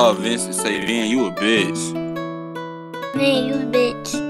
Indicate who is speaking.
Speaker 1: Oh, Vincent say, Vin, you a bitch.
Speaker 2: Man, you a bitch.